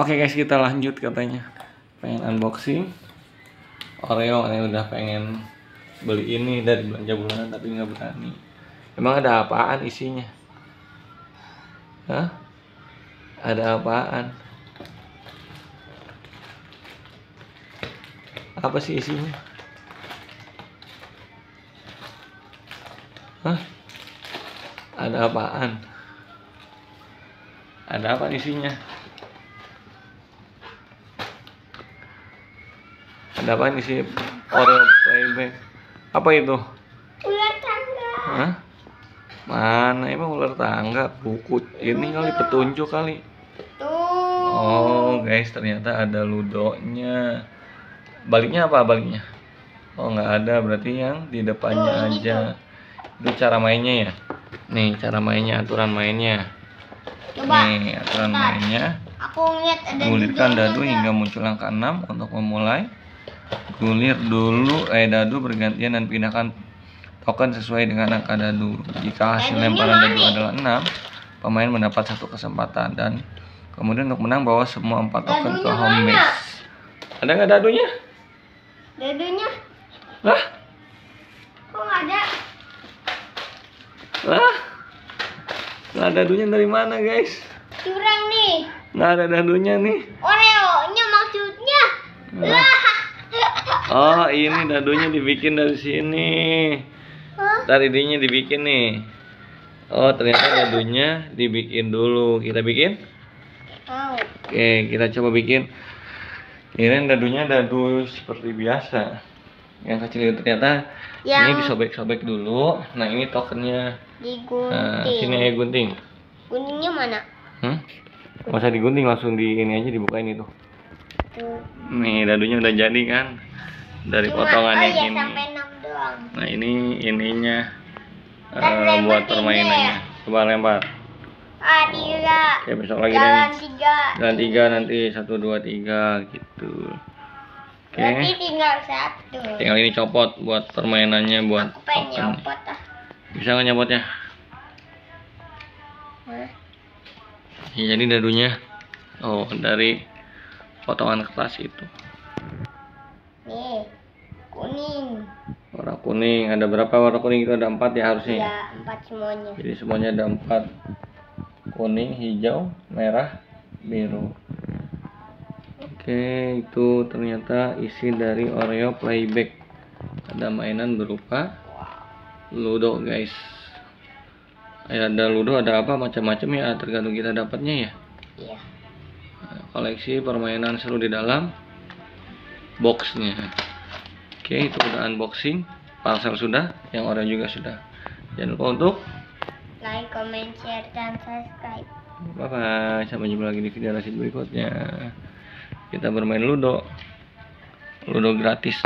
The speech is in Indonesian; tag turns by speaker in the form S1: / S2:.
S1: Oke guys kita lanjut katanya. Pengen unboxing. Oreo ini udah pengen beli ini dari belanja bulanan tapi nggak berani. Emang ada apaan isinya? Hah? ada apaan? Apa sih isinya? Hah? ada apaan? Ada apa isinya ada apa isi Oreo playback apa itu?
S2: Ular tangga.
S1: Hah? mana? Emang ular tangga? Buku ini kali petunjuk kali.
S2: Tuh.
S1: oh guys ternyata ada ludonya. Baliknya apa baliknya? Oh nggak ada. Berarti yang di depannya
S2: Oh, ini
S1: aja. itu cara mainnya ya? Nih cara mainnya aturan mainnya.
S2: Coba.
S1: nih aturan
S2: Bentar.
S1: mainnya.
S2: Aku ngeliat ada
S1: Gulirkan dadu hingga muncul angka 6 untuk memulai. Gulir dulu eh dadu bergantian dan pindahkan token sesuai dengan angka dadu. Jika hasil lemparan dadu adalah 6, pemain mendapat satu kesempatan dan kemudian untuk menang bawa semua empat token ke home
S2: mana?
S1: base. Ada nggak dadunya?
S2: Dadunya
S1: Lah,
S2: kok nggak ada?
S1: lah. Nggak dadunya dari mana guys?
S2: Curang nih.
S1: Nggak ada dadunya nih.
S2: Oreo-nya maksudnya.
S1: Lah. Oh, ini dadunya dibikin dari sini. Ntar idenya dibikin nih. Oh, ternyata dadunya dibikin dulu. Kita bikin?
S2: Mau.
S1: Oke, kita coba bikin. Kirain dadunya dadu seperti biasa. Yang kecil itu ternyata ini
S2: Yang
S1: disobek-sobek dulu. Nah, ini tokennya. Nah, sini
S2: digunting.
S1: aja gunting.
S2: Guntingnya mana?
S1: Hmm? Masa digunting langsung di ini aja dibukain itu. Nih, dadunya udah jadi kan? Dari
S2: Cuma-
S1: potongan
S2: oh
S1: yang
S2: iya,
S1: ini.
S2: sampai 6 doang.
S1: Nah, ini ininya
S2: Dan lempar
S1: buat
S2: tiga
S1: permainannya.
S2: ya?
S1: Coba lempar.
S2: Ah, tiga.
S1: Oke, besok lagi
S2: Jalan
S1: deh.
S2: tiga.
S1: Dan tiga nanti satu dua tiga gitu. Oke.
S2: Berarti tinggal satu.
S1: Tinggal ini copot buat permainannya buat
S2: Aku pengen nyopot ah.
S1: Bisa nggak nyopotnya? Ya, jadi dadunya oh dari potongan kertas itu.
S2: Nih, kuning.
S1: Warna kuning ada berapa warna kuning itu ada empat ya harusnya. ya?
S2: Empat semuanya.
S1: Jadi semuanya ada empat kuning, hijau, merah, biru. Oke, itu ternyata isi dari Oreo Playback. Ada mainan berupa Ludo, guys. Ya, ada Ludo, ada apa macam-macam ya, tergantung kita dapatnya ya.
S2: Iya.
S1: Koleksi permainan seru di dalam boxnya. Oke, itu udah unboxing. Parcel sudah, yang Oreo juga sudah. Jangan lupa untuk
S2: Like, comment, share, dan subscribe.
S1: Bye bye. Sampai jumpa lagi di video lanjut berikutnya. Kita bermain Ludo. Ludo gratis.